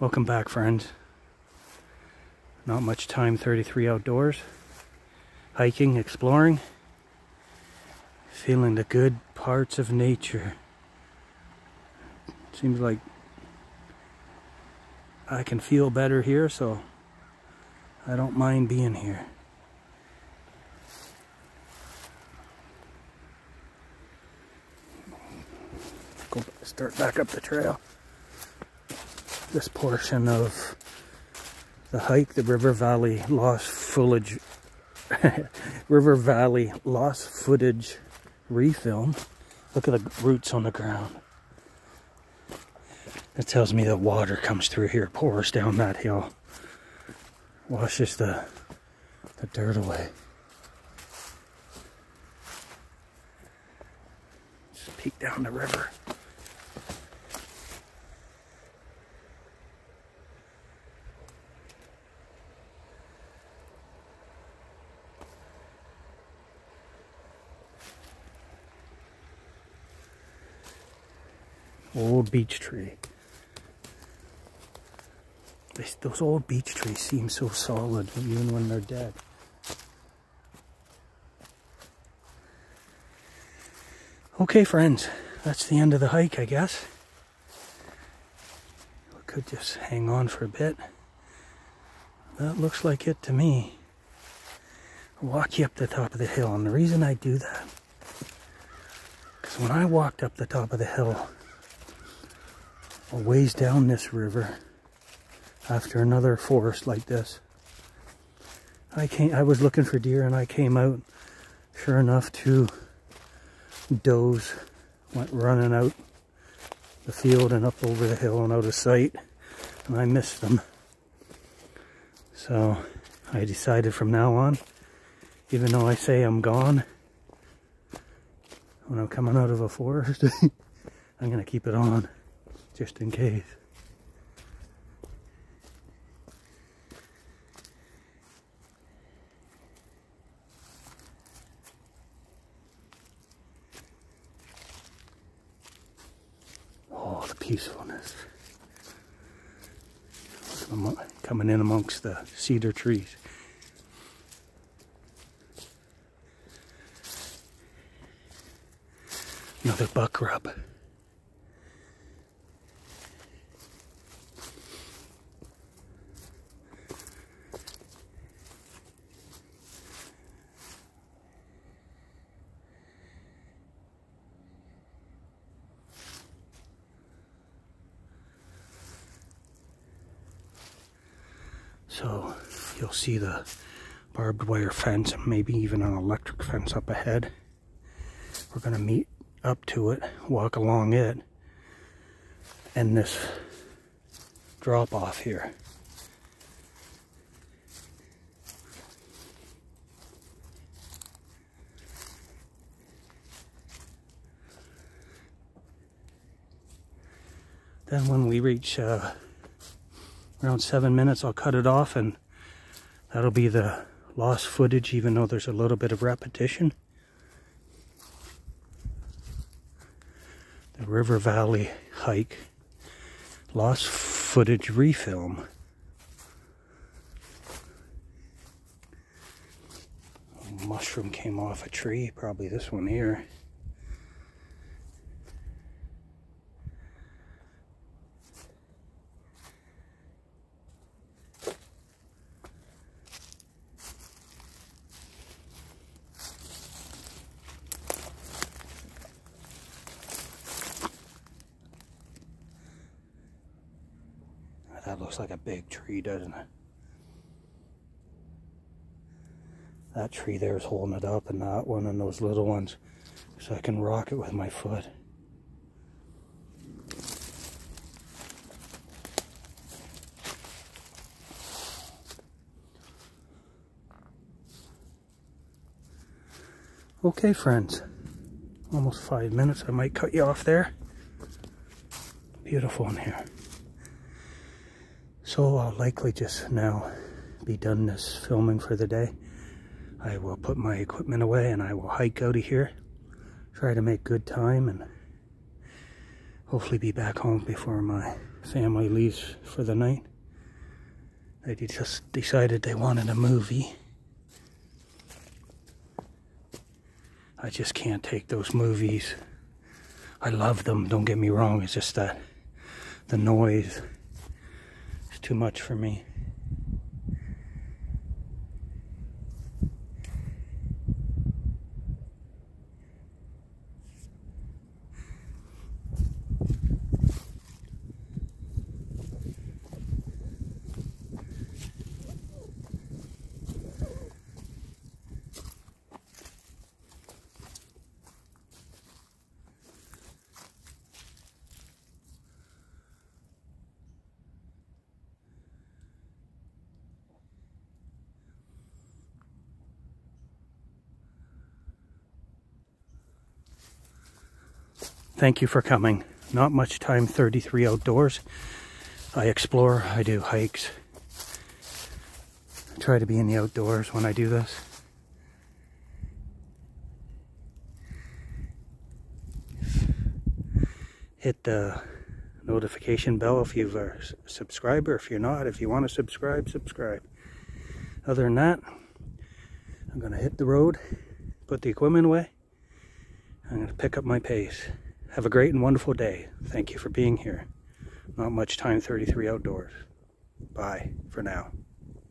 Welcome back, friends. Not much time, 33 outdoors. Hiking, exploring. Feeling the good parts of nature. Seems like I can feel better here, so I don't mind being here. Go start back up the trail this portion of the hike, the River Valley Lost Footage, River Valley Lost Footage refilm. Look at the roots on the ground. That tells me that water comes through here, pours down that hill, washes the, the dirt away. Just peek down the river. Old beech tree. those old beech trees seem so solid even when they're dead. Okay, friends, that's the end of the hike, I guess. We could just hang on for a bit. That looks like it to me. I'll walk you up the top of the hill, and the reason I do that, because when I walked up the top of the hill, a ways down this river after another forest like this. I came I was looking for deer and I came out sure enough two does went running out the field and up over the hill and out of sight and I missed them. So I decided from now on, even though I say I'm gone, when I'm coming out of a forest, I'm going to keep it on just in case. Oh, the peacefulness. Coming in amongst the cedar trees. Another buck rub. So you'll see the barbed wire fence, maybe even an electric fence up ahead. We're going to meet up to it, walk along it, and this drop off here. Then when we reach uh, around seven minutes I'll cut it off and that'll be the lost footage even though there's a little bit of repetition. The River Valley hike lost footage refilm. A mushroom came off a tree, probably this one here. That looks like a big tree, doesn't it? That tree there is holding it up and that one and those little ones so I can rock it with my foot. Okay friends, almost five minutes. I might cut you off there. Beautiful in here. So I'll likely just now be done this filming for the day. I will put my equipment away and I will hike out of here. Try to make good time and hopefully be back home before my family leaves for the night. They just decided they wanted a movie. I just can't take those movies. I love them, don't get me wrong. It's just that the noise is too much for me. Thank you for coming. Not much time 33 outdoors. I explore, I do hikes. I try to be in the outdoors when I do this. Hit the notification bell if you're a uh, subscriber. If you're not, if you want to subscribe, subscribe. Other than that, I'm going to hit the road, put the equipment away. I'm going to pick up my pace. Have a great and wonderful day. Thank you for being here. Not much time 33 outdoors. Bye for now.